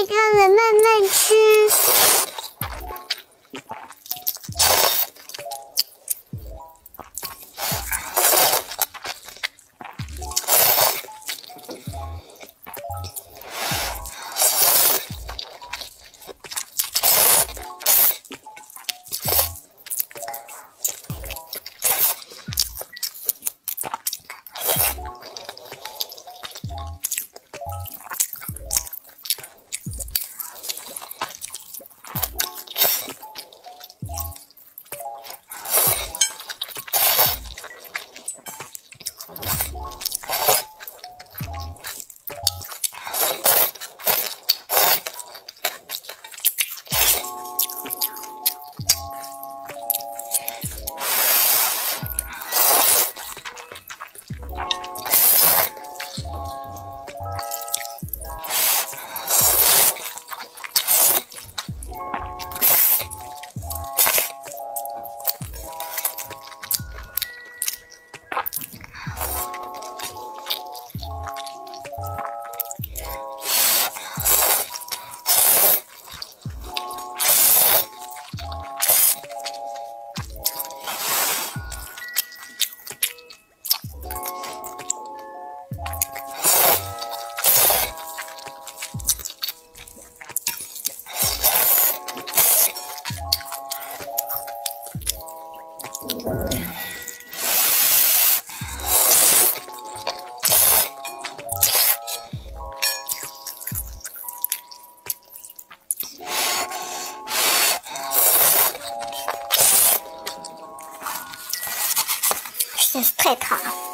一个人慢慢吃。真是太烫了